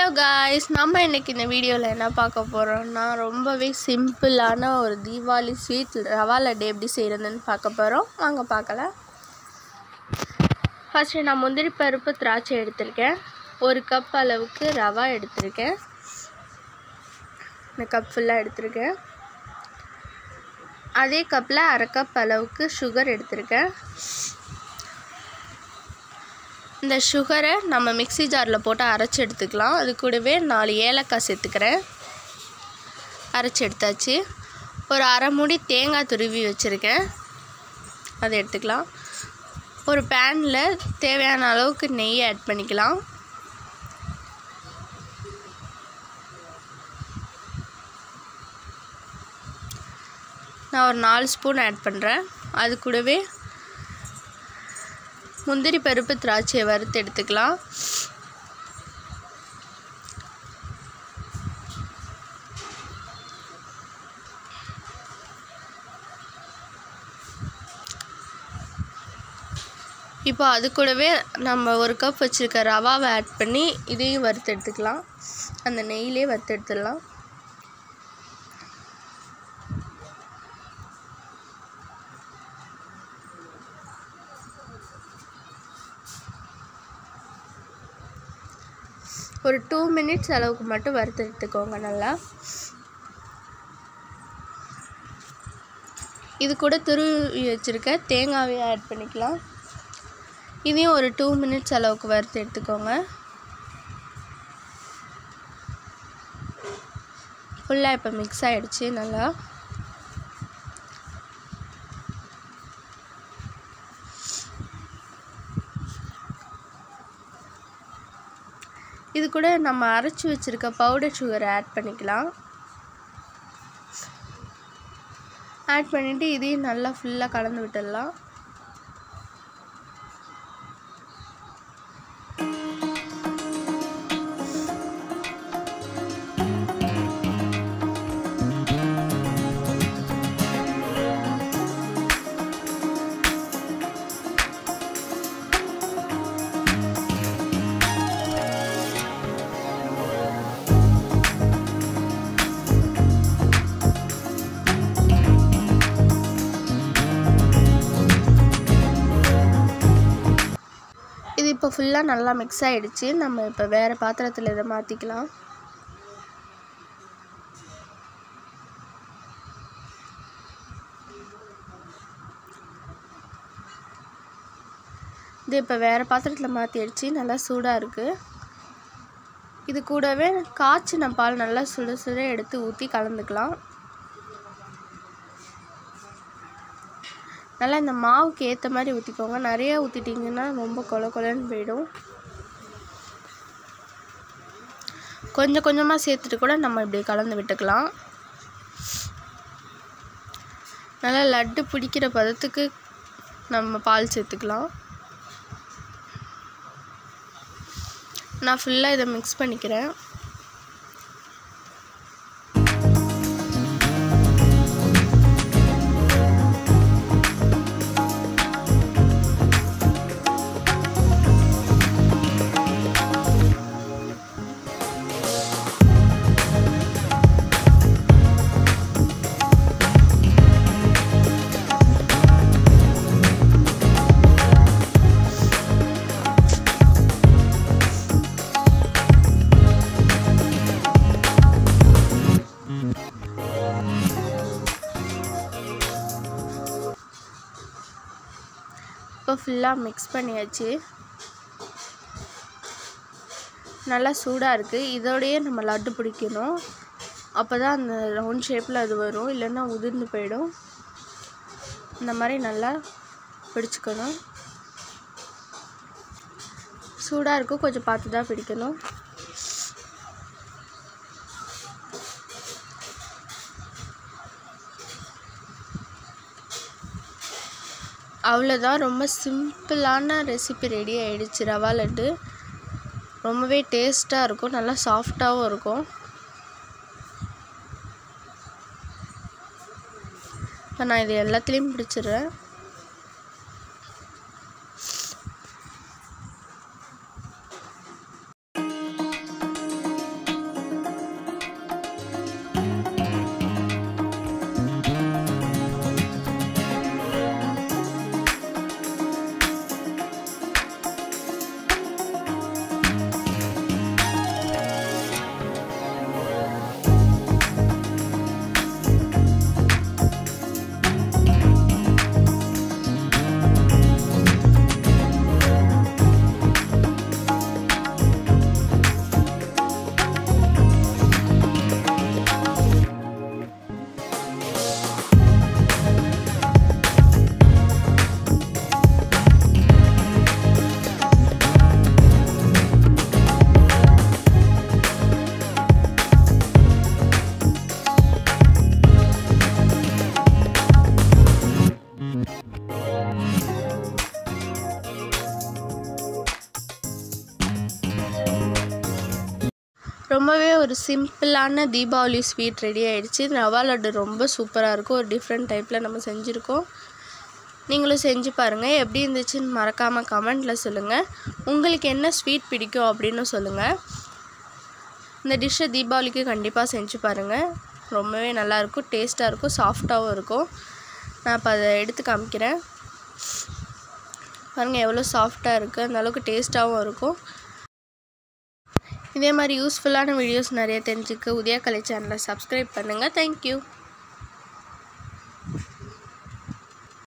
Hello guys நம்ம இன்றைக்கி இந்த வீடியோவில் என்ன பார்க்க போகிறோம்னா ரொம்பவே சிம்பிளான ஒரு தீபாவளி ஸ்வீட் ரவா லட்டு எப்படி செய்கிறதுன்னு பார்க்க போகிறோம் வாங்க பார்க்கலாம். ஃபஸ்ட்டு நான் முந்திரி பருப்பு திராட்சை எடுத்திருக்கேன். ஒரு கப் அளவுக்கு ரவா எடுத்திருக்கேன். இந்த கப் ஃபுல்லாக எடுத்திருக்கேன். அதே கப்பில் அரை கப் அளவுக்கு சுகர் எடுத்திருக்கேன். இந்த சுகரை நம்ம மிக்ஸி ஜாரில் போட்டு அரைச்சி எடுத்துக்கலாம். அது கூடவே நாலு ஏலக்காய் சேர்த்துக்கிறேன். அரைச்சி எடுத்தாச்சு. ஒரு அரை மூடி தேங்காய் துருவி வச்சுருக்கேன். அதை எடுத்துக்கலாம். ஒரு பேனில் தேவையான அளவுக்கு நெய் ஆட் பண்ணிக்கலாம். நான் ஒரு நாலு ஸ்பூன் ஆட் பண்ணுறேன் அது கூடவே முந்திரி பருப்பு திராட்சையை வறுத்து எடுத்துக்கலாம். இப்போ அது கூடவே நம்ம ஒரு கப் வச்சுருக்க ரவாவை ஆட் பண்ணி இதையும் வறுத்து எடுத்துக்கலாம். அந்த நெய்யிலே வறுத்து எடுத்துடலாம். ஒரு டூ மினிட்ஸ் அளவுக்கு மட்டும் வறுத்து எடுத்துக்கோங்க நல்லா. இது கூட துருவி வச்சுருக்க தேங்காவையும் ஆட் பண்ணிக்கலாம். இதையும் ஒரு டூ மினிட்ஸ் அளவுக்கு வறுத்து எடுத்துக்கோங்க. ஃபுல்லாக இப்போ மிக்ஸ் ஆகிடுச்சு நல்லா. இது கூட நம்ம அரைச்சி வச்சுருக்க பவுடர் சுகரை ஆட் பண்ணிக்கலாம். ஆட் பண்ணிவிட்டு இதையும் நல்லா ஃபுல்லாக கலந்து விட்டுடலாம். இது இப்போ ஃபுல்லாக நல்லா மிக்ஸ் ஆகிடுச்சு நம்ம இப்போ வேறு பாத்திரத்தில் இதை மாற்றிக்கலாம் இது இப்போ வேறு பாத்திரத்தில் மாற்றிடுச்சு நல்லா சூடாக இருக்குது இது கூடவே காய்ச்சின பால் நல்லா சுட சுட எடுத்து ஊற்றி கலந்துக்கலாம். நல்லா இந்த மாவுக்கு ஏற்ற மாதிரி ஊற்றிக்கோங்க நிறையா ஊற்றிட்டிங்கன்னா ரொம்ப கொல கொலன்னு போயிடும். கொஞ்சம் கொஞ்சமாக சேர்த்துட்டு கூட நம்ம இப்படி கலந்து விட்டுக்கலாம். நல்லா லட்டு பிடிக்கிற பதத்துக்கு நம்ம பால் சேர்த்துக்கலாம். நான் ஃபுல்லாக இதை மிக்ஸ் பண்ணிக்கிறேன். இப்போ ஃபுல்லாக மிக்ஸ் பண்ணியாச்சு. நல்லா சூடாக இருக்குது இதோடையே நம்ம லட்டு பிடிக்கணும். அப்போ தான் அந்த ரவுண்ட் ஷேப்பில் அது வரும். இல்லைன்னா உதிர்ந்து போயிடும். இந்த மாதிரி நல்லா பிடிச்சிக்கணும். சூடாக இருக்கும். கொஞ்சம் பார்த்து தான் பிடிக்கணும். அவ்வளோதான் ரொம்ப சிம்பிளான ரெசிபி ரெடி ஆகிடுச்சு ரவா லட்டு. ரொம்பவே டேஸ்ட்டாக இருக்கும். நல்லா சாஃப்டாகவும் இருக்கும். இப்போ நான் இது எல்லாத்துலேயும் பிடிச்சிடுறேன் ரொம்பவே ஒரு சிம்பிளான தீபாவளி ஸ்வீட் ரெடி ஆகிடுச்சு ரவா லட்டு ரொம்ப சூப்பராக இருக்கும். ஒரு டிஃப்ரெண்ட் டைப்பில் நம்ம செஞ்சுருக்கோம். நீங்களும் செஞ்சு பாருங்கள் எப்படி இருந்துச்சுன்னு மறக்காமல் கமெண்ட்டில் சொல்லுங்கள் உங்களுக்கு என்ன ஸ்வீட் பிடிக்கும் அப்படின்னு சொல்லுங்கள் இந்த டிஷ்ஷை தீபாவளிக்கு கண்டிப்பாக செஞ்சு பாருங்கள் ரொம்பவே நல்லாயிருக்கும் டேஸ்ட்டாக இருக்கும். சாஃப்டாகவும் இருக்கும். நான் இப்போ அதை எடுத்து காமிக்கிறேன். பாருங்கள் எவ்வளோ சாஃப்டாக இருக்குது அந்தளவுக்கு டேஸ்ட்டாகவும் இருக்கும். இதே மாதிரி யூஸ்ஃபுல்லான வீடியோஸ் நிறைய தெரிஞ்சுக்க உதயா கலை சேனலை சப்ஸ்கிரைப் பண்ணுங்கள் தேங்க்யூ